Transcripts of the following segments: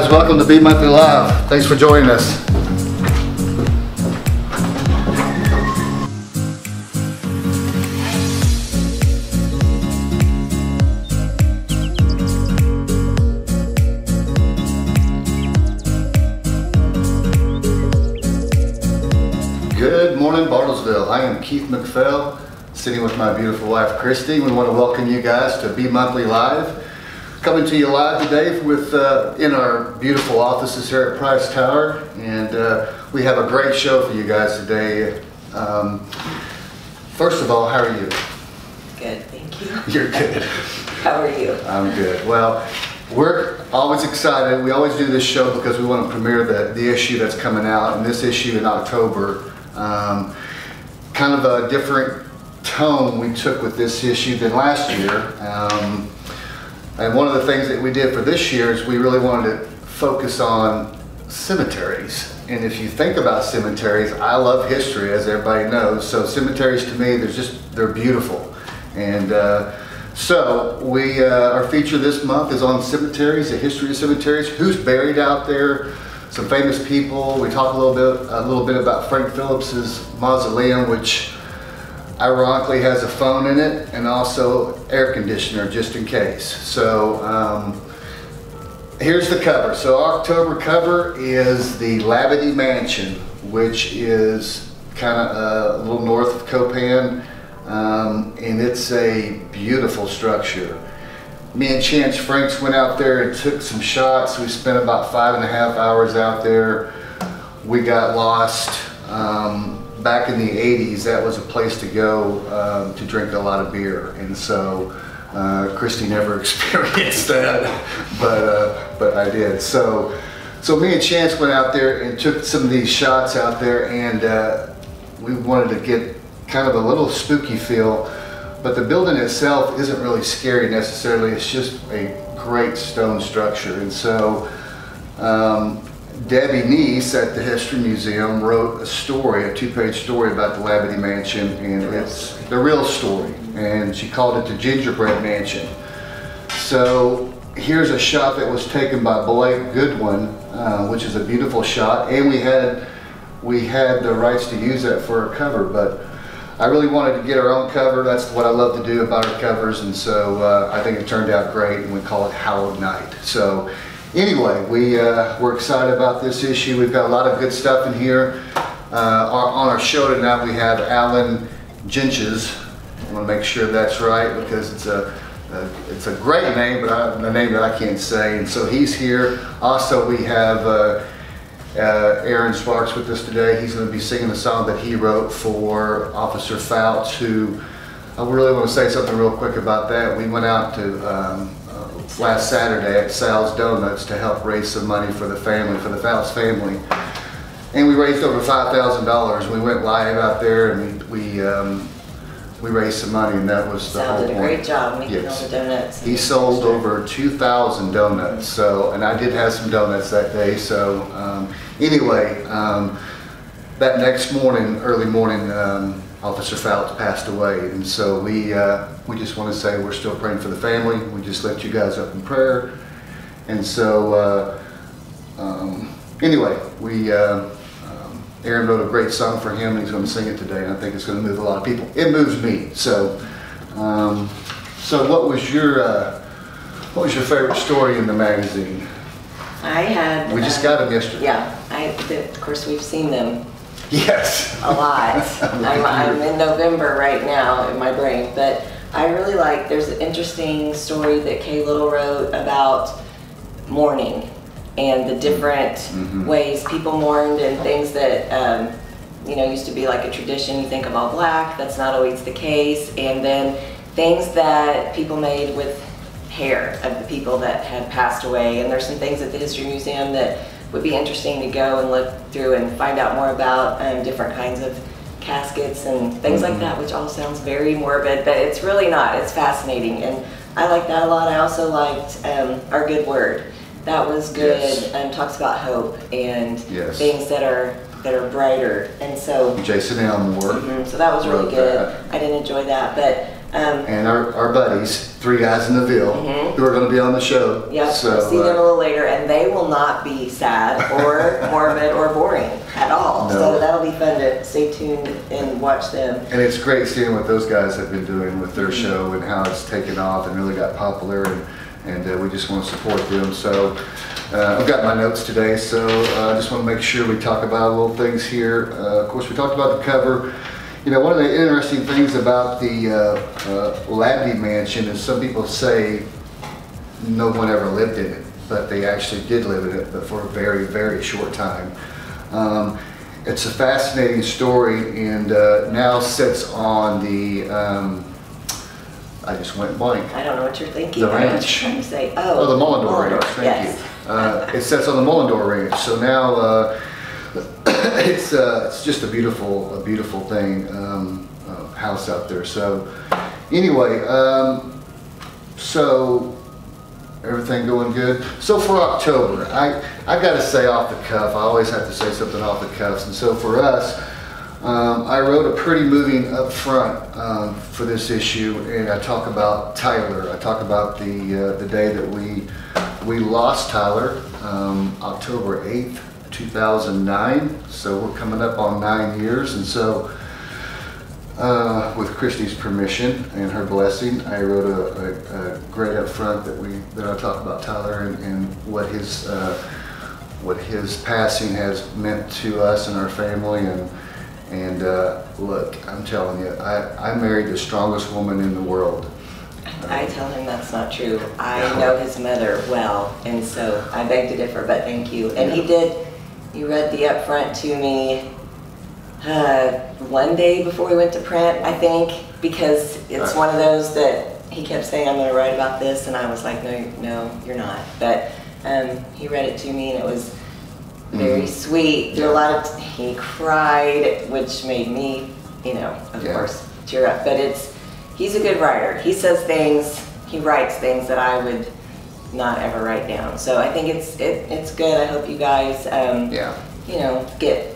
guys, welcome to B Monthly Live. Thanks for joining us. Good morning, Bartlesville. I am Keith McPhail, sitting with my beautiful wife, Christy. We want to welcome you guys to B Monthly Live. Coming to you live today with uh, in our beautiful offices here at Price Tower, and uh, we have a great show for you guys today. Um, first of all, how are you? Good, thank you. You're good. How are you? I'm good. Well, we're always excited. We always do this show because we want to premiere the, the issue that's coming out, and this issue in October. Um, kind of a different tone we took with this issue than last year. Um, and one of the things that we did for this year is we really wanted to focus on cemeteries. And if you think about cemeteries, I love history, as everybody knows. So cemeteries to me, they're just, they're beautiful. And uh, so we, uh, our feature this month is on cemeteries, the history of cemeteries, who's buried out there, some famous people. We talk a little bit, a little bit about Frank Phillips's mausoleum, which ironically has a phone in it and also air conditioner just in case. So um, here's the cover. So October cover is the Labadie Mansion, which is kind of uh, a little north of Copan, um, and it's a beautiful structure. Me and Chance Franks went out there and took some shots. We spent about five and a half hours out there. We got lost. Um, back in the 80s, that was a place to go um, to drink a lot of beer. And so uh, Christy never experienced that, but, uh, but I did. So, so me and Chance went out there and took some of these shots out there and uh, we wanted to get kind of a little spooky feel. But the building itself isn't really scary necessarily. It's just a great stone structure. And so um, Debbie Neese at the History Museum wrote a story, a two-page story about the Labadie Mansion, and it's the real story. And she called it the Gingerbread Mansion. So here's a shot that was taken by Blake Goodwin, uh, which is a beautiful shot, and we had we had the rights to use that for a cover, but I really wanted to get our own cover. That's what I love to do about our covers, and so uh, I think it turned out great, and we call it Hallowed Night. So anyway, we, uh, we're excited about this issue. We've got a lot of good stuff in here. Uh, on our show tonight, we have Alan Gentges. I want to make sure that's right because it's a, a it's a great name, but I, a name that I can't say. And so he's here. Also, we have uh, uh, Aaron Sparks with us today. He's going to be singing the song that he wrote for Officer Fouts, who I really want to say something real quick about that. We went out to um, last Saturday at Sal's Donuts to help raise some money for the family, for the Fouts family. And we raised over $5,000. We went live out there and we, we, um, we raised some money and that was the Sal whole did a point. great job making Yes. all the donuts. He sold over 2,000 donuts. So, and I did have some donuts that day. So, um, anyway, um, that next morning, early morning, um, Officer Fouts passed away, and so we uh, we just want to say we're still praying for the family. We just lift you guys up in prayer, and so uh, um, anyway, we. Uh, um, Aaron wrote a great song for him, and he's going to sing it today, and I think it's going to move a lot of people. It moves me. So, um, so what was your uh, what was your favorite story in the magazine? I had. We just uh, got them yesterday. Yeah, I, of course, we've seen them Yes. a lot. I'm I'm, looking I'm through. in November right now in my brain, but I really like, there's an interesting story that Kay Little wrote about mourning and the different Mhm. ways people mourned and things that, um, you know, used to be like a tradition. You think of all black, that's not always the case. And then things that people made with hair of the people that had passed away. And there's some things at the History Museum that would be interesting to go and look through and find out more about um, different kinds of caskets and things like Mhm. that, which all sounds very morbid, but it's really not. It's fascinating. And I like that a lot. I also liked um, Our Good Word. That was good Yes. and talks about hope and Yes. things that are that are brighter. And so Jason Elmore. Mhm, So that was really good. that. I did enjoy that. But Um, and our, our buddies, three guys in the Ville, who are going to be on the show. Mm-hmm. Yep, So, we'll see them a uh, little later, and they will not be sad or morbid or boring at all. No. So that'll be fun to stay tuned and watch them. And it's great seeing what those guys have been doing with Mm-hmm. their show and how it's taken off and really got popular and, and uh, we just want to support them. So uh, I've got my notes today, so uh, I just want to make sure we talk about a little things here. Uh, of course, we talked about the cover. You know, one of the interesting things about the uh, uh, Labadie Mansion is some people say no one ever lived in it, but they actually did live in it, but for a very, very short time. Um, it's a fascinating story and uh, now sits on the, um, I just went blank. I don't know what you're thinking. The ranch. I was trying to say, oh. Oh, the Mullendore Ranch, thank yes. you. Uh, It sits on the Mullendore Ranch, so now uh, it's, uh, it's just a beautiful, a beautiful thing, um, uh, house out there. So anyway, um, so everything going good? So for October, I, I gotta say off the cuff, I always have to say something off the cuffs. And so for us, um, I wrote a pretty moving up front um, for this issue, and I talk about Tyler. I talk about the uh, the day that we we lost Tyler, um, October eighth, two thousand nine. So we're coming up on nine years, and so uh, with Christy's permission and her blessing, I wrote a, a, a great up front that we that I talked about Tyler and, and what his uh, what his passing has meant to us and our family and and uh, look, I'm telling you, I, I married the strongest woman in the world. I tell him that's not true. I know his mother well, and so I beg to differ, but thank you. And he did, you read the upfront to me uh, one day before we went to print, I think, because it's one of those that he kept saying, I'm going to write about this, and I was like, no, no, you're not. But um, he read it to me, and it was very Mhm. sweet. There were a lot of, he cried, which made me, you know, of Yeah. course, tear up. But it's, he's a good writer. He says things, he writes things that I would not ever write down. So I think it's it, it's good. I hope you guys, um, Yeah, you know, get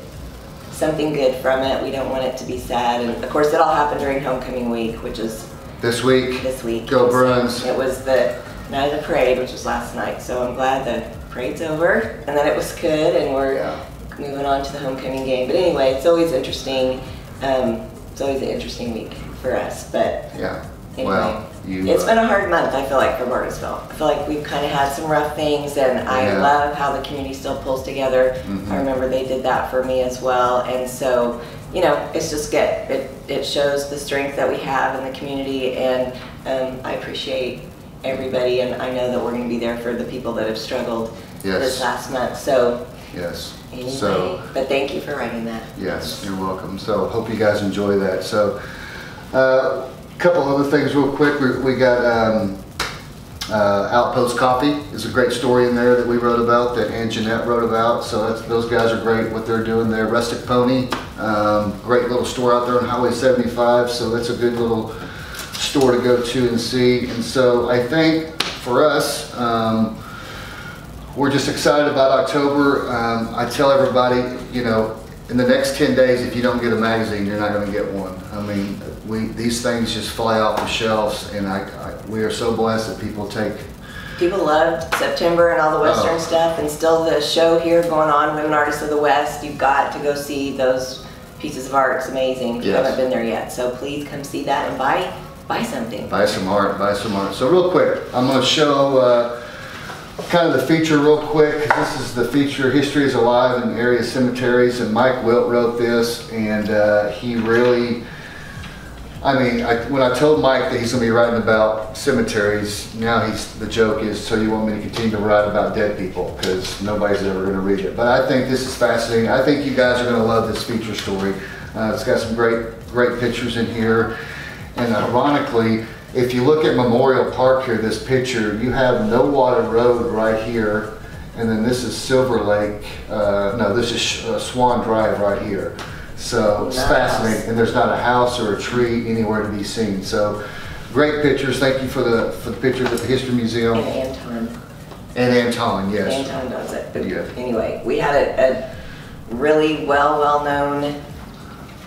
something good from it. We don't want it to be sad. And of course, it all happened during homecoming week, which is this week. this week. Go Bruins. It was the night of the parade, which was last night. So I'm glad the parade's over and that it was good and we're Yeah. moving on to the homecoming game. But anyway, it's always interesting. Um, it's always an interesting week for us. But Yeah. Anyway, Well, you. it's uh, been a hard month, I feel like, for Bartlesville. I feel like we've kind of had some rough things, and I Yeah. love how the community still pulls together. Mhm. I remember they did that for me as well, and so, you know, it's just good. It, it shows the strength that we have in the community, and um, I appreciate everybody, and I know that we're going to be there for the people that have struggled Yes. this last month. So, Yes. anyway, So. but thank you for writing that. Yes, you're welcome. So hope you guys enjoy that. So, a couple other things real quick. We, we got um, uh, Outpost Coffee. There's a great story in there that we wrote about that Ann Jeanette wrote about. So those guys are great what they're doing there. Rustic Pony, um, great little store out there on Highway 75. So that's a good little store to go to and see. And so I think for us, um, we're just excited about October. Um, I tell everybody, you know, in the next 10 days, if you don't get a magazine, you're not going to get one. I mean, we, these things just fly off the shelves, and I, I, we are so blessed that people take, People loved September and all the Western Oh. stuff, and still the show here going on, Women Artists of the West. You've got to go see those pieces of art. It's amazing. If you haven't been there yet, so please come see that and buy buy something. buy some art, buy some art. So real quick, I'm going to show uh, kind of the feature real quick. This is the feature, History is Alive in Area Cemeteries, and Mike Wilt wrote this, and uh, he really, I mean, I, when I told Mike that he's going to be writing about cemeteries, now he's, the joke is, so you want me to continue to write about dead people, because nobody's ever going to read it. But I think this is fascinating. I think you guys are going to love this feature story. Uh, it's got some great, great pictures in here. And ironically, if you look at Memorial Park here, this picture, you have Nowata Road right here, and then this is Silver Lake, uh, no, this is Sh- uh, Swan Drive right here. So it's Nice. fascinating, and there's not a house or a tree anywhere to be seen. So great pictures. Thank you for the for the pictures at the History Museum And Anton, and Anton. Yes. Anton does it. But Yeah. anyway, we had a, a really well well known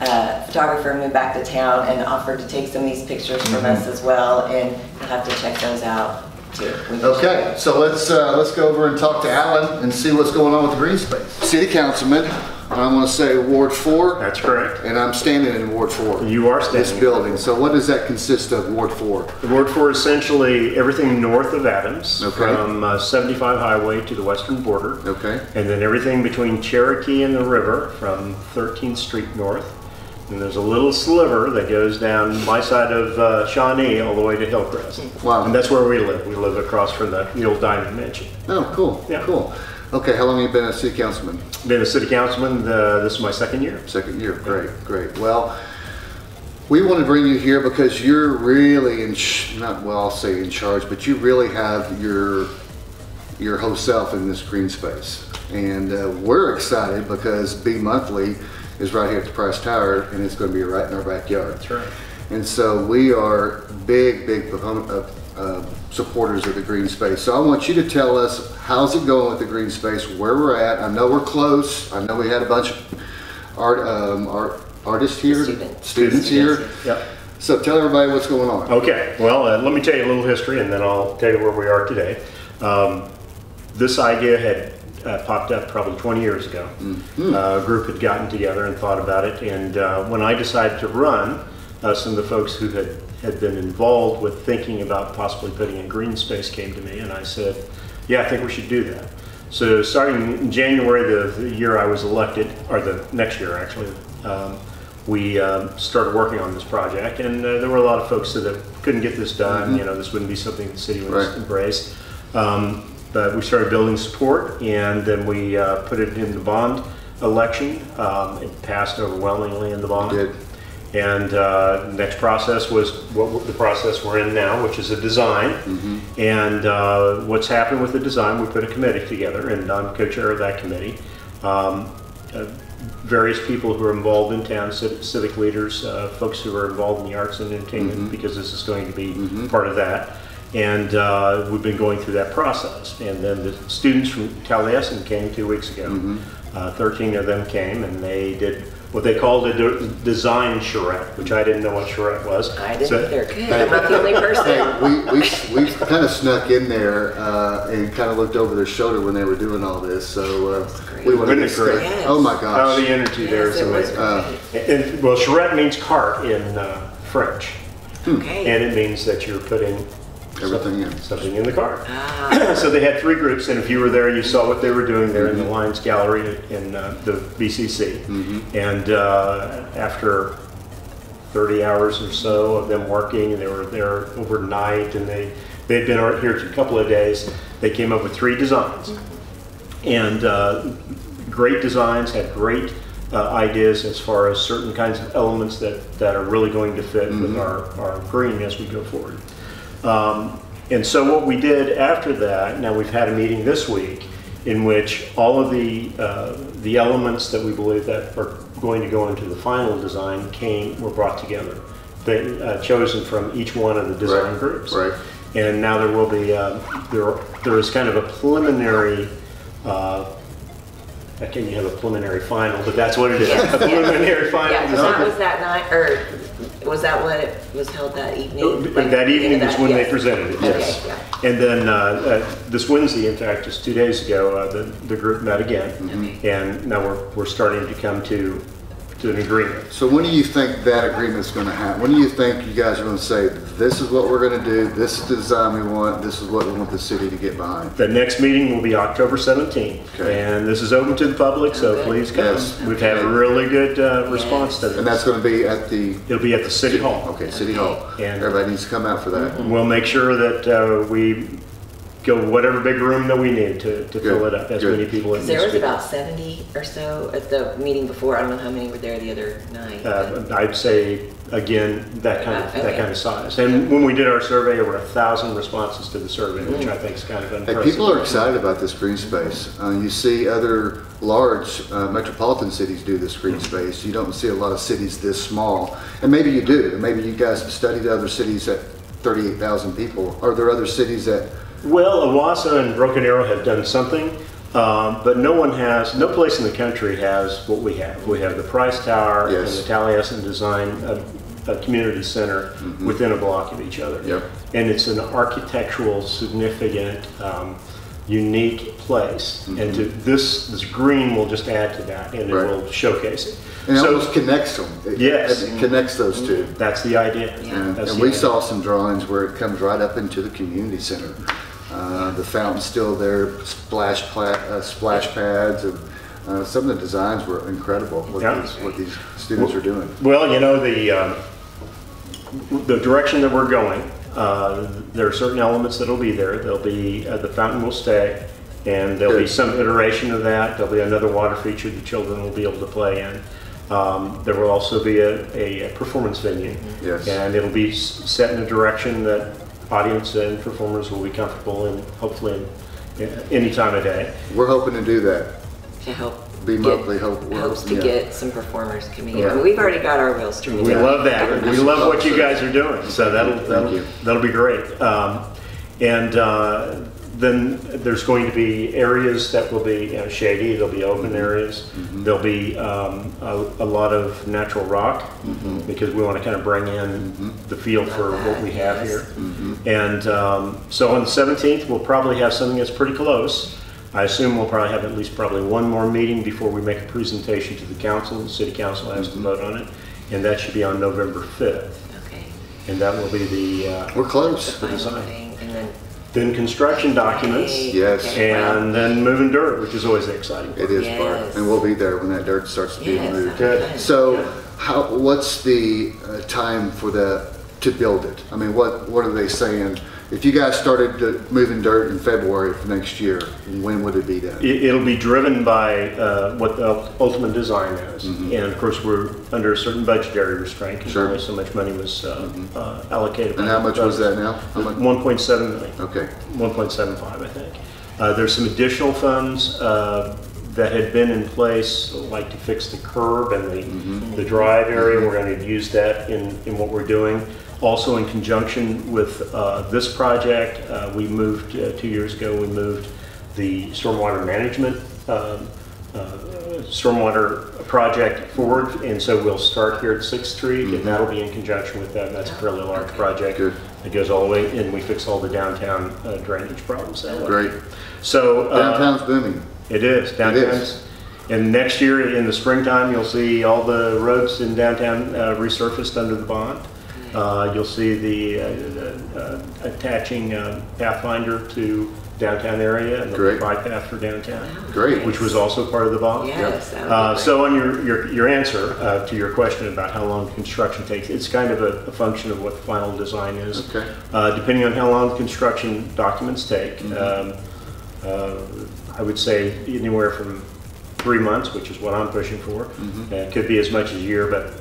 uh, photographer moved back to town and offered to take some of these pictures from Mm-hmm. us as well, and you'll have to check those out too. Okay, so let's, uh, let's go over and talk to Alan and see what's going on with the green space. City Councilman, I want to say Ward Four, That's correct. and I'm standing in Ward Four. You are standing. This building, so what does that consist of, Ward Four? Ward 4 is essentially everything north of Adams, Okay. from uh, 75 Highway to the western border. Okay, And then everything between Cherokee and the river from 13th Street north. And there's a little sliver that goes down my side of uh, Shawnee all the way to Hillcrest. Wow. And that's where we live. We live across from the, the old Diamond Mansion. oh, cool, Yeah. cool. Okay, how long have you been a city councilman? Been a city councilman, uh, this is my second year. Second year, great, great. Well, we want to bring you here because you're really in, not, well, I'll say in charge, but you really have your, your whole self in this green space. And uh, we're excited because B Monthly is right here at the Price Tower and it's going to be right in our backyard. That's right. And so we are big, big proponent of, uh, supporters of the green space. So I want you to tell us, how's it going with the green space, where we're at? I know we're close. I know we had a bunch of art, um, art, artists here. Students. Students here. Yep. So tell everybody what's going on. Okay, well, uh, let me tell you a little history and then I'll tell you where we are today. Um, this idea had uh, popped up probably 20 years ago. Uh, a group had gotten together and thought about it, and uh, when I decided to run, uh, some of the folks who had, had been involved with thinking about possibly putting in green space came to me, and I said, Yeah, I think we should do that. So, starting in January, the, the year I was elected, or the next year actually, um, we um, started working on this project, and uh, there were a lot of folks that couldn't get this done. You know, this wouldn't be something the city would Right. embrace. Um, but we started building support, and then we uh, put it in the bond election. Um, it passed overwhelmingly in the bond. It did. And uh, next process was what the process we're in now, which is a design. And uh, what's happened with the design, we put a committee together, and I'm co-chair of that committee. Um, uh, various people who are involved in town, civic, civic leaders, uh, folks who are involved in the arts and entertainment, because this is going to be part of that. And uh, we've been going through that process. And then the students from Taliesin came two weeks ago. Uh, 13 of them came, and they did what they called a de- design charrette, which I didn't know what charrette was. I didn't So- either. Good. I'm not the only Hey, person. we, we, we kind of snuck in there, uh, and kind of looked over their shoulder when they were doing all this, so, uh, great. we wanted Wasn't it. Yes. Oh my Oh, gosh. the energy there is Yes, it was amazing. great. And, well, charrette means cart in uh, French, Okay. and it means that you're putting Everything in. something in the cart. Ah, so they had three groups, and if you were there, you saw what they were doing there in the Lions Gallery in uh, the BCC. Mm-hmm. And uh, after 30 hours or so of them working, and they were there overnight, and they they'd been here for a couple of days. They came up with three designs, and uh, great designs had great uh, ideas as far as certain kinds of elements that that are really going to fit with our our green as we go forward. Um, and so what we did after that, now we've had a meeting this week in which all of the, uh, the elements that we believe that are going to go into the final design came, were brought together. They, uh, chosen from each one of the design Right, groups. right. And now there will be, uh, there, there is kind of a preliminary, uh, again, you have a preliminary final, but that's what it is, a preliminary final yeah, 'cause design. that was that night, or was that what it was held that evening? Like, That evening into was that? when they presented it, Okay, yes. yeah. And then uh, uh, this Wednesday, in fact, just two days ago, uh, the, the group met again. Okay. And now we're, we're starting to come to, to an agreement. So when do you think that agreement's gonna happen? When do you think you guys are gonna say, this is what we're gonna do, this is the design we want, this is what we want the city to get behind? The next meeting will be October 17th. Okay. And this is open to the public, so please come. Yes. We've had a really good uh, response to this. And that's gonna be at the, It'll be at the City Hall. okay, City Hall. And- Everybody needs to come out for that. We'll make sure that uh, we go whatever big room that we need to, to fill it up, as good. many people as 'Cause there was needs about 70 or so at the meeting before. I don't know how many were there the other night. but- Uh, I'd say, again, that kind of, that Okay. kind of size. And when we did our survey, over a thousand responses to the survey, which I think is kind of Hey, impressive. people are excited about this green space. Uh, you see other large uh, metropolitan cities do this green space. You don't see a lot of cities this small. And maybe you do. Maybe you guys have studied other cities at 38,000 people. Are there other cities that, Well, Owasso and Broken Arrow have done something. Um, but no one has, no place in the country has what we have. We have the Price Tower and Yes. the Taliesin Design uh, uh, Community Center within a block of each other. Mm-hmm. Yep. And it's an architectural, significant, um, unique place. And to this, this green will just add to that and it Mm-hmm. Will showcase it. And it So almost connects them. It- Yes. It connects those two. that's the idea. And, That's and the we idea. saw some drawings where it comes right up into the community center. Uh, the fountain's still there, splash pla- uh, splash pads, and uh, some of the designs were incredible. What Yeah. these what these students are doing. Well, you know, the, um, the direction that we're going, uh, there are certain elements that'll be there. There'll be, uh, the fountain will stay, and there'll be some iteration of that. There'll be another water feature the children will be able to play in. Um, There will also be a, a performance venue. Yes. And it'll be set in a direction that audience and performers will be comfortable and hopefully, in any time of day. We're hoping to do that. To help. Be get- monthly, hope- Hopes to yeah. get some performers coming in. Yeah. I mean, We've already got our wheels turning. We love that. We love what you guys are doing, so that'll, that'll, you. that'll be great. Um, And uh, then there's going to be areas that will be you know, shady, there'll be open Mm-hmm. areas. There'll be um, a a lot of natural rock, Mm-hmm. because we want to kind of bring in the feel for what we have Yes. here. Mm-hmm. And um, so on the 17th, we'll probably have something that's pretty close. I assume we'll probably have at least probably one more meeting before we make a presentation to the council. The city council has Mm-hmm. to vote on it, and that should be on November 5th. Okay. And that will be the, uh, We're close. Final design. thing, And then. Then construction documents, Hey, Yes. okay, wow. and then moving dirt, which is always the exciting It part. is Yes. part, and we'll be there when that dirt starts to be moved. that'd good. So, how, what's the uh, time for the, to build it? I mean, what, what are they saying? If you guys started moving dirt in February of next year, when would it be done? It- It'll be driven by uh, what the ultimate design is. Mm-hmm. And of course, we're under a certain budgetary restraint, because Sure. only so much money was uh, uh, allocated. And how much was that now? How 1.7 million. Okay, 1.75, I think. Uh, There's some additional funds uh, that had been in place, like to fix the curb and the, the drive area. We're going to use that in, in what we're doing. Also, in conjunction with uh, this project, uh, we moved, uh, two years ago, we moved the stormwater management, um, uh, stormwater project forward. And so we'll start here at Sixth Street, and that'll be in conjunction with that. And That's a fairly large project. Good. It goes all the way, and we fix all the downtown uh, drainage problems that way. great. So. uh, Downtown's booming. It is, downtown's. And next year, in the springtime, you'll see all the roads in downtown uh, resurfaced under the bond. Uh, You'll see the uh, uh, attaching uh, Pathfinder to downtown area and the Great. bike path for downtown. Great. Which was also part of the bond. Yes, that would be Uh, great. So on your, your, your answer uh, to your question about how long construction takes, it's kind of a, a function of what the final design is. Okay. Uh, Depending on how long the construction documents take, Mm-hmm. um, uh, I would say anywhere from three months, which is what I'm pushing for. Mm-hmm. Uh, It could be as much as a year, but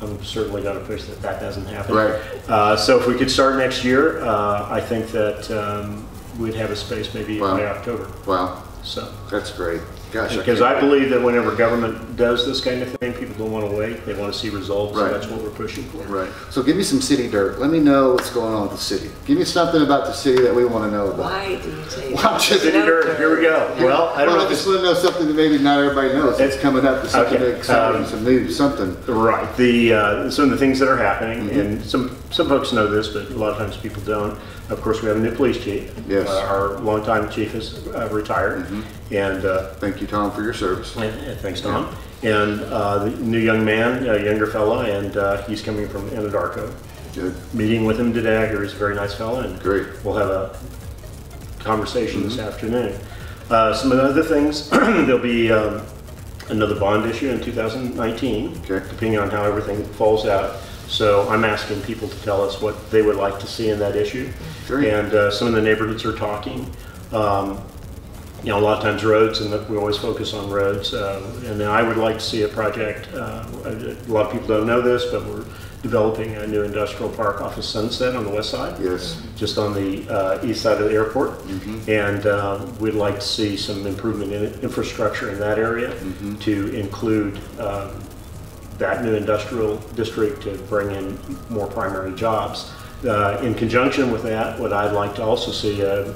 I'm certainly going to push that that doesn't happen. Right. Uh, So if we could start next year, uh, I think that um, we'd have a space maybe Wow. by October, Wow, so. that's great. Gosh. Because can't- I believe that whenever government does this kind of thing, people don't want to wait, they want to see results, Right. and that's what we're pushing for. Right. So give me some city dirt. Let me know what's going on with the city. Give me something about the city that we want to know about. Why do you say Well, that? just- City dirt, here we go. Well, I don't Well, know I just want to know something that maybe not everybody knows. It's coming up. It's something Okay, exciting, um, some news, something. Right. The uh, some of the things that are happening, Mm-hmm. and some some folks know this, but a lot of times people don't. Of course, we have a new police chief. Yes. Uh, our longtime chief is uh, retired, and, uh, Thank you, Tom, for your service. and thanks, Tom. And uh, the new young man, a younger fella, and uh, he's coming from Anadarko. Good. Meeting with him today. I hear he's a very nice fella, and Great. we'll have a conversation this afternoon. Uh, some of the other things, there'll be um, another bond issue in 2019, Okay. depending on how everything falls out. So I'm asking people to tell us what they would like to see in that issue. Great. And uh, some of the neighborhoods are talking. Um, you know, a lot of times roads, and we always focus on roads. Uh, and I would like to see a project. Uh, a lot of people don't know this, but we're developing a new industrial park off of Sunset on the west side Yes. just on the uh, east side of the airport. Mm-hmm. And uh, we'd like to see some improvement in infrastructure in that area Mm-hmm. to include um, that new industrial district to bring in more primary jobs. Uh, In conjunction with that, what I'd like to also see, uh,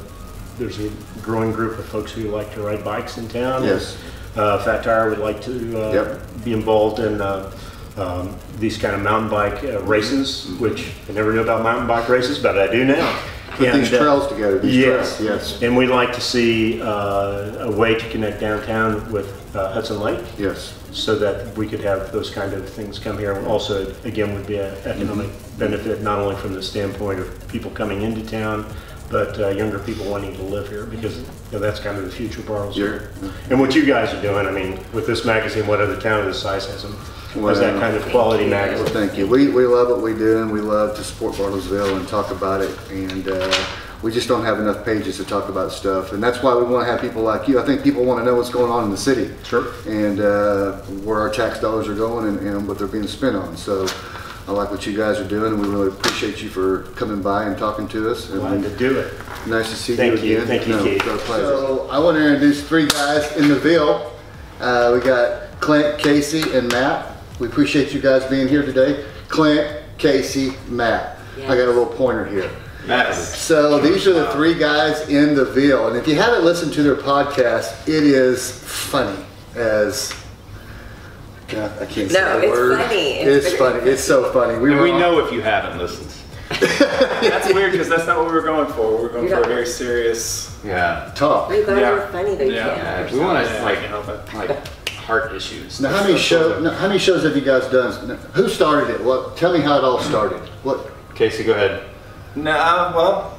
there's a growing group of folks who like to ride bikes in town. Yes. Uh, Fat Tire would like to uh, Yep. be involved in uh, um, these kind of mountain bike uh, races, which I never knew about mountain bike races, but I do now. Put these And, uh, trails together, these Yes, trails, yes. And we'd like to see uh, a way to connect downtown with uh, Hudson Lake Yes. so that we could have those kind of things come here. Also, again, would be an economic benefit, not only from the standpoint of people coming into town, but uh, younger people wanting to live here, because you know, that's kind of the future of Bartlesville. And what you guys are doing, I mean, with this magazine, what other town of this size has them? Has that Well, kind of quality Well, magazine? thank you. We, we love what we do and we love to support Bartlesville and talk about it. And uh, we just don't have enough pages to talk about stuff. And that's why we want to have people like you. I think people want to know what's going on in the city. Sure. And uh, where our tax dollars are going and, and what they're being spent on. So I like what you guys are doing. And we really appreciate you for coming by and talking to us. And Glad to do it. Nice to see Thank you you. again. Thank you, No, Keith. it's. So I want to introduce three guys in the Ville. Uh, we got Clint, Casey, and Matt. We appreciate you guys being here today. Clint, Casey, Matt. Yes. I got a little pointer here. Matt. So these are the three guys in the Ville, and if you haven't listened to their podcast, it is funny as. God, I can't say No, the it's word. funny. It's, It's funny. very It's so funny. And we know if you haven't listened. That's weird because that's not what we were going for. We were going You're for a very serious. Yeah. talk. You guys Yeah. are funny though, you Yeah. can't. Yeah, we want to I like help it. like heart issues. Now, how many shows? How many shows have you guys done? Who started it? What? Tell me how it all started. What? Casey, go ahead. Nah, uh, well,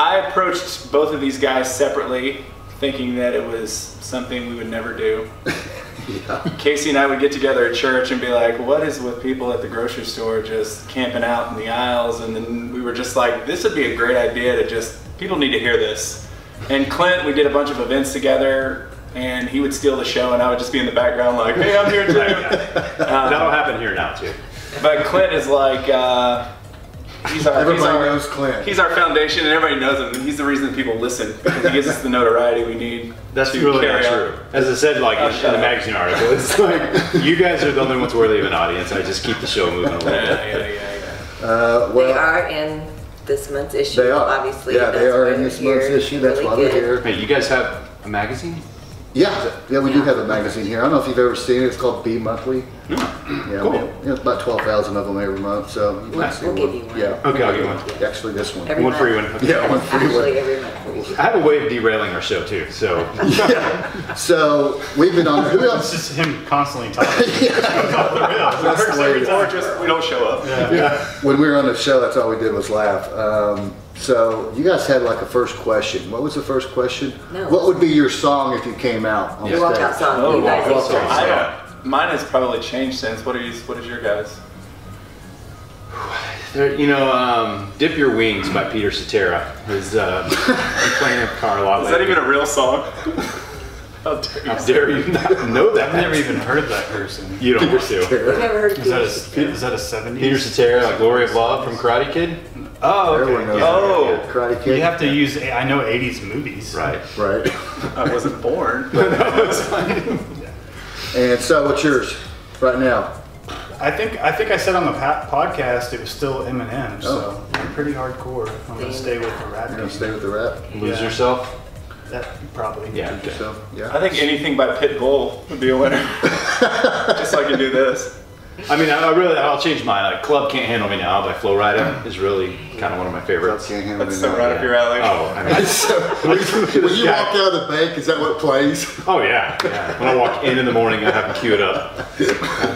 I approached both of these guys separately, thinking that it was something we would never do. Casey and I would get together at church and be like, "What is with people at the grocery store just camping out in the aisles?" And then we were just like, "This would be a great idea to just people need to hear this." And Clint, we did a bunch of events together, and he would steal the show, and I would just be in the background like, "Hey, I'm here too." That'll happen here now too. But Clint is like, uh, he's our, Everybody he's our, knows Clint. He's our foundation, and everybody knows him. And he's the reason people listen because he gives us the notoriety we need. That's to really not carry on. true. As I said, like Oh, in, in the magazine article, it's like you guys are the only ones worthy of an audience. I just keep the show moving a little Yeah, yeah, yeah, yeah. Uh, They are in this month's issue, they are. obviously. Yeah, they are in this month's issue. That's Really why they're good. here. Hey, you guys have a magazine? Yeah, yeah, we do have a magazine here. I don't know if you've ever seen it. It's called B Monthly. No. Yeah, Cool. we have- yeah, about twelve thousand of them every month. So you can Nice. see We'll one. give you one. Yeah, Okay, I'll get one. actually this one. Every One month. free one. Okay. Yeah, one free one. Actually, every month. I have a way of derailing our show too. So Yeah. So we've been on. Who It's just him constantly talking. That's the way it is. Or just we don't show up. When we were on the show, that's all we did was laugh. Um, so you guys had like a first question. What was the first question? No. What would be your song if you came out on The stage? walkout song. Oh, you guys walkout song. I don't. Mine has probably changed since. What are you? What is your guys? There, you know, um, "Dip Your Wings" by Peter Cetera is uh, I'm playing in the car a lot. Is that even a real song? How dare you? How dare you not know that? I've never even heard of that person. You don't want to. You've never heard of Is that Peter a, is that a 70s? Peter Cetera, "Glory of Love" from Karate Kid. Oh, okay. that. Oh. Karate Kid. You have to use, I know 80s movies. Right. Right. I wasn't born. And so, what's yours right now? I think I think I said on the pa- podcast it was still Eminem, oh. so Oh. I'm pretty hardcore. I'm gonna stay with the rap. You're gonna stay with the rap? Lose Yeah. yourself. That probably. Yeah. Okay. So, yeah. I think anything by Pitbull would be a winner. just so I can do this. I mean, I, I really, I'll change mine. Like, "Club Can't Handle Me Now" by Flo Rida is really kind of one of my favorites. Can't handle That's it so now. right up your alley. Oh, I mean, So, when you, when you walk out of the bank, is that what plays? oh yeah, yeah. When I walk in in the morning, I have to them queued up.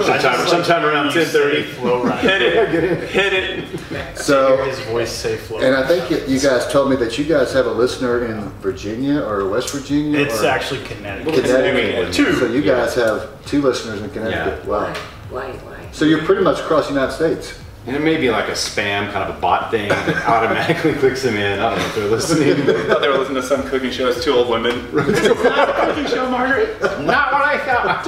Sometime, sometime around You ten thirty. say Flo Rida. Hit it. Hit it. So, Hear his voice say Flow and I think you- you guys told me that you guys have a listener in Virginia or West Virginia. It's or actually Connecticut. Connecticut. Two. So you guys have two listeners in Connecticut. Yeah. Wow. Why? Why? So you're pretty much across the United States. And it may be like a spam kind of a bot thing that automatically clicks them in. I don't know if they're listening. I thought they were listening to some cooking show. It's two old women. Not a cooking show, Margaret. Not what I thought.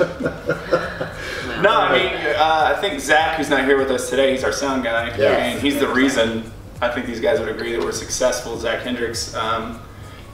No, I mean, uh, I think Zach, who's not here with us today, he's our sound guy, Yes. and he's the reason. I think these guys would agree that we're successful. Zach Hendricks, um,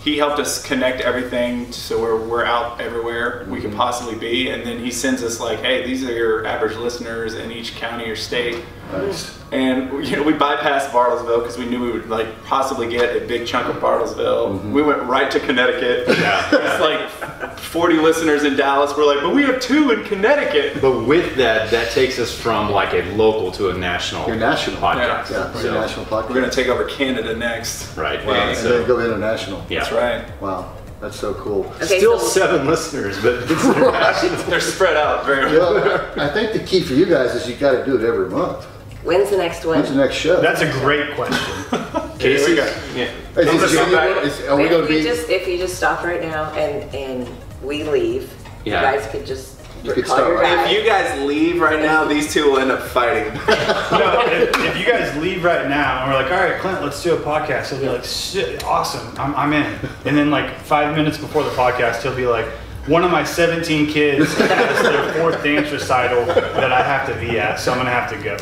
he helped us connect everything so we're we're out everywhere we could mhm. possibly be, and then he sends us like, hey, these are your average listeners in each county or state. Nice. And you know, we bypassed Bartlesville because we knew we would like possibly get a big chunk of Bartlesville. Mm-hmm. We went right to Connecticut. Yeah. It's like 40 listeners in Dallas. We're like, but we have two in Connecticut. But with that, that takes us from like a local to a national You're national. podcast. Yeah, yeah So, international podcast. We're gonna take over Canada next. Right. Wow, and so- then go international. yeah. That's right. Wow, that's so cool. Okay, Still so- seven listeners, but it's international. They're spread out very well. Well, I think the key for you guys is you got to do it every month. When's the next one? When's the next show? That's a great question. Casey, go. yeah. Is Don't this listen genuine? back. Is- Are we if going to you be? just if you just stop right now and and we leave, Yeah. you guys could just You could call stop your right- If you guys leave right now, these two will end up fighting. no, if, if you guys leave right now and we're like, all right, Clint, let's do a podcast, he'll be like, shit, awesome, I'm, I'm in. And then like five minutes before the podcast, he'll be like, one of my 17 kids has their fourth dance recital that I have to be at, so I'm gonna have to go.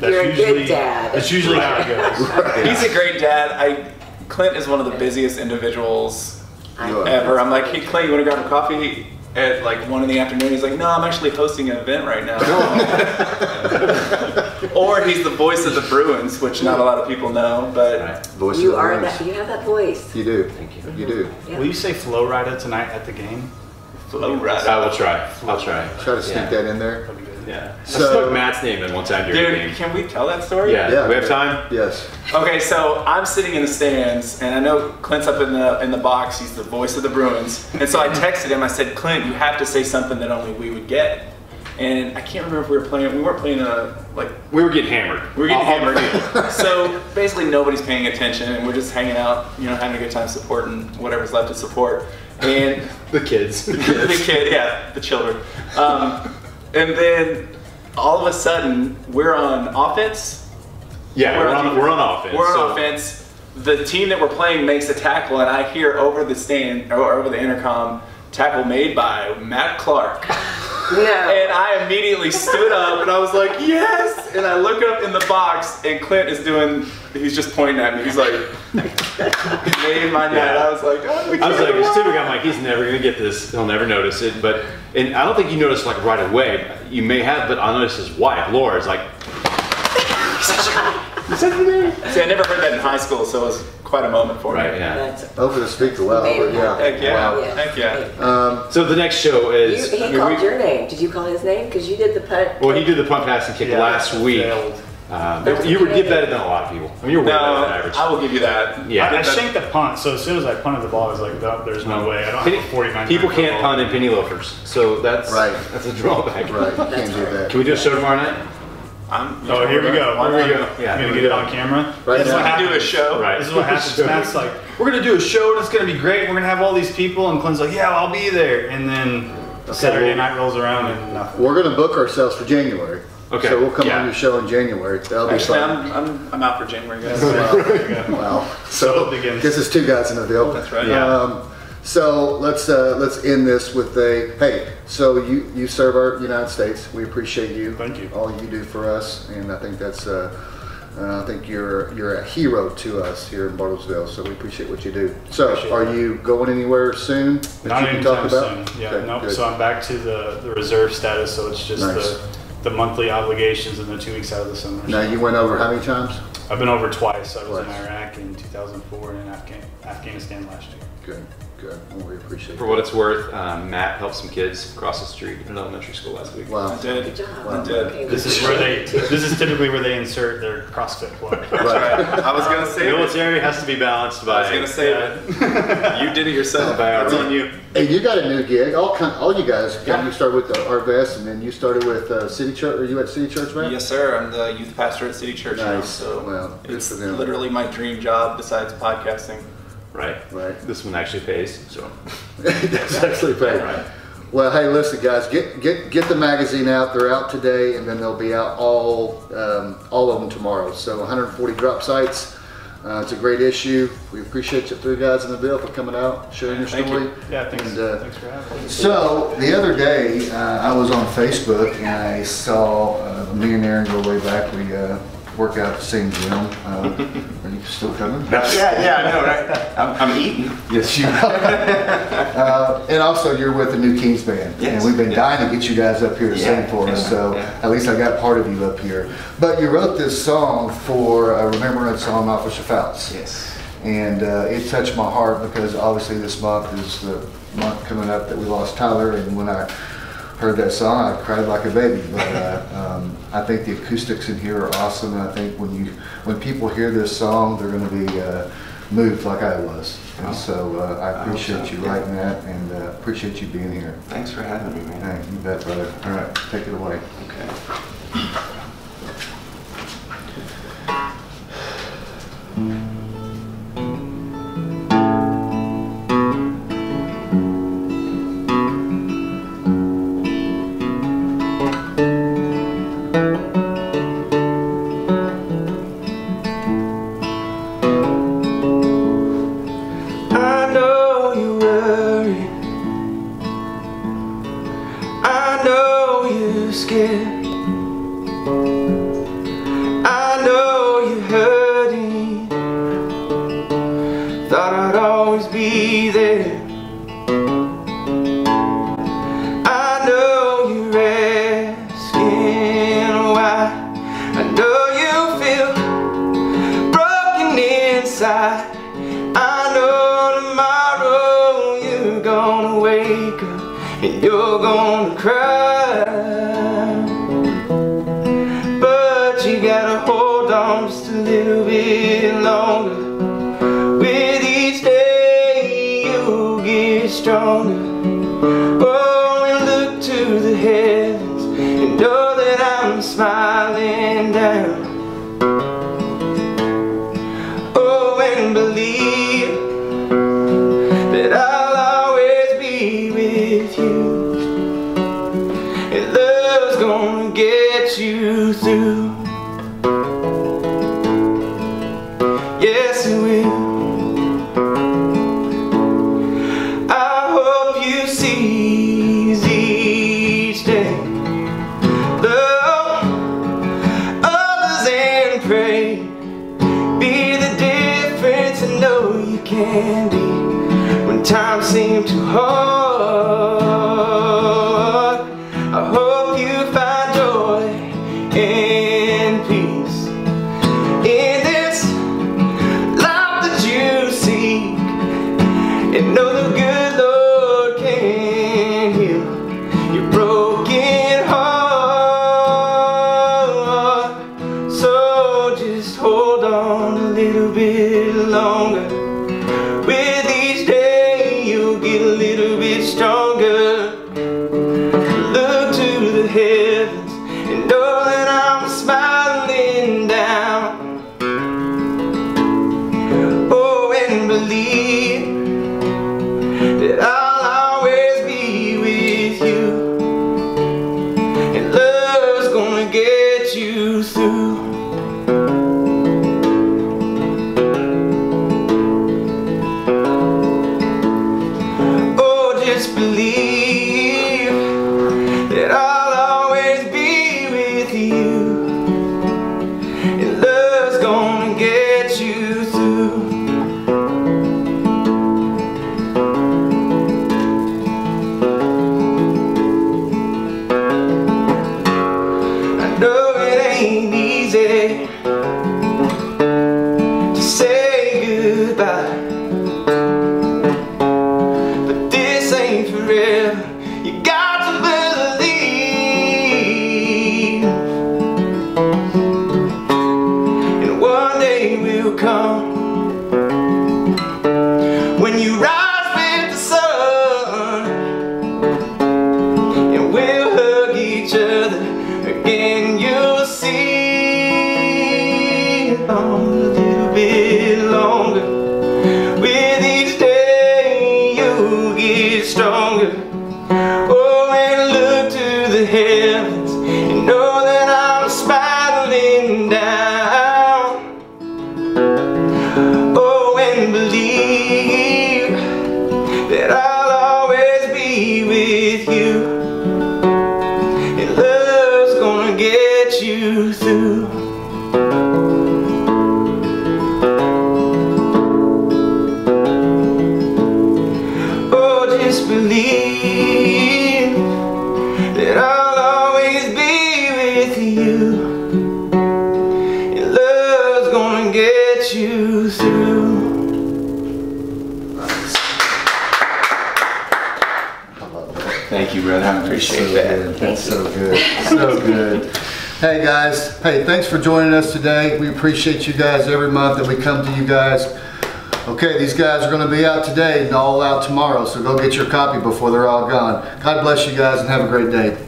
That's You're a good dad. That's usually how it goes. He's a great dad. I Clint is one of the busiest individuals You ever. I'm like, hey Clint, you want to grab a coffee at like one in the afternoon? He's like, no, I'm actually hosting an event right now. or he's the voice of the Bruins, which not a lot of people know, but Right. Voice You of the are Bruins. that. You have that voice. You do. Thank you. You do. Yeah. Will you say Flo Rida tonight at the game? Flow right. I will try. I'll try. Try to sneak yeah. that in there. That'd be good. Yeah. I So- Matt's name in one time during the Dude, game. can we tell that story? Yeah. Yeah. We have time? Yes. Okay, so I'm sitting in the stands, and I know Clint's up in the in the box. He's the voice of the Bruins, and so I texted him. I said, "Clint, you have to say something that only we would get." And I can't remember if we were playing. We weren't playing a like We were getting hammered. we were getting On- on the hammered. field. so basically, nobody's paying attention, and we're just hanging out, you know, having a good time, supporting whatever's left to support. And the kids. the kid, yeah, the children. Um, and then all of a sudden, we're on offense. Yeah, we're on, we're on offense. We're on so- offense. The team that we're playing makes a tackle, and I hear over the stand or over the intercom, tackle made by Matt Clark. No. And I immediately stood up and I was like, yes! And I look up in the box, and Clint is doing, he's just pointing at me. He's like, made my night. Yeah. I was like, oh, I was like, it's typical. I'm like, he's never gonna get this. He'll never notice it. But and I don't think you noticed like right away. You may have, but I noticed his wife, Laura, is like, See, I never heard that in high school, so it was quite a moment for right, me. yeah. That's, Over the speaker well, but yeah. Heck yeah. Wow. yeah. Heck yeah. Um, So the next show you, is. he I mean, called we- your name. Did you call his name? Because you did the punt. Well, he did the punt pass and kick Yeah, last week. failed. Um, you were did better than a lot of people. I mean, you were way No, better than average. I will give you that. Yeah. I, I shanked the punt, so as soon as I punted the ball, I was like, no, there's no way. I don't Penny- have a 49 people can't punt in penny loafers, so that's Right. That's a drawback. right, can't do that. Can we do a show tomorrow night? I'm, Oh, here we go. Here we go. Yeah. I'm gonna get it on camera. Right This is now. what We do a show. Right. This is what happens. Matt's like, we're gonna do a show and it's gonna be great. We're gonna have all these people, and Clint's like, yeah, I'll be there. And then Saturday well- night rolls around and nothing. We're going to book ourselves for January. Okay, So we'll come yeah. on your show in January. That'll be Actually, fun. I'm, I'm, I'm out for January, guys. Wow. So So, it begins. guess it's two guys in the deal. That's right. Yeah. Um, so let's uh, let's end this with a hey. So you you serve our United States. We appreciate you. Thank you. All you do for us, and I think that's uh, uh, I think you're you're a hero to us here in Bartlesville. So we appreciate what you do. So Appreciate are that. you going anywhere soon that Not you can talk about? soon. Yeah, Okay, nope. So I'm back to the, the reserve status. So it's just Nice. the the monthly obligations and the two weeks out of the summer. now you went over how many times? I've been over twice. I was in Iraq in 2004 and in Afghan, Afghanistan last year. Good, good. Well, we appreciate. For it. what it's worth, um, Matt helped some kids cross the street in an elementary school last week. Wow. I did. Good job. Wow. I did. Okay, This is where they. appreciate it, too. This is typically where they insert their CrossFit plug. Right. I was gonna The say it. military has to be balanced by. I by. was gonna say it. You did it yourself. by our That's on you. Hey, you got a new gig. All kind, all you guys. Yeah. You started with the RVS, and then you started with uh, City Church. Are you at City Church, man? Yes, sir. I'm the youth pastor at City Church now, Nice. so Well, it's literally my dream job besides podcasting. Right. Right. This one actually pays. So. That's actually paid. Right. Well, hey, listen, guys, get get get the magazine out. They're out today, and then they'll be out all um, all of them tomorrow. So 140 drop sites. Uh, it's a great issue. We appreciate you three guys in the Ville for coming out, sharing your Thank story. you. Yeah, thanks. And, uh, thanks for having me. So the other day, uh, I was on Facebook and I saw uh, me and Aaron go way back. We uh, work out at the same gym. Uh, are you still coming? Yeah, yeah, I know, right? I'm, I'm eating. Yes, you are. uh, and also, you're with the New Kings Band. Yes, And we've been yeah. dying to get you guys up here to Yeah, sing for us, so yeah. at least I got part of you up here. But you wrote this song for a remembrance on Officer Fouts. Yes. And uh, it touched my heart because obviously this month is the month coming up that we lost Tyler. And when I heard that song, I cried like a baby. But uh, um, I think the acoustics in here are awesome. And I think when you when people hear this song, they're going to be uh, moved like I was. And so uh, I I appreciate so, you yeah. writing that and uh, appreciate you being here. Thanks for having me, man. Hey, you bet, brother. All right, take it away. Okay. Inside. I know tomorrow you're gonna wake up and you're gonna cry. But you gotta hold on just a little bit longer. With each day you'll get stronger. Oh, and look to the heavens and know that I'm smiling down. with you. Your love's gonna get you through. Appreciate So that. good. That's so good. So good. Hey guys, hey, thanks for joining us today. We appreciate you guys every month that we come to you guys. Okay, these guys are going to be out today and all out tomorrow, so go get your copy before they're all gone. God bless you guys and have a great day.